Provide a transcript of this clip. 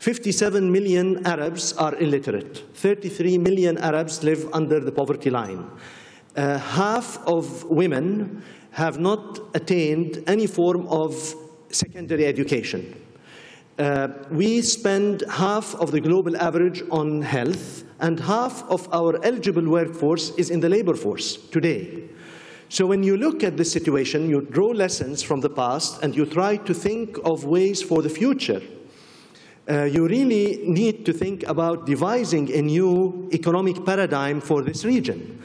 57 million Arabs are illiterate. 33 million Arabs live under the poverty line. Uh, half of women have not attained any form of secondary education. Uh, we spend half of the global average on health, and half of our eligible workforce is in the labor force today. So when you look at this situation, you draw lessons from the past and you try to think of ways for the future. Uh, you really need to think about devising a new economic paradigm for this region.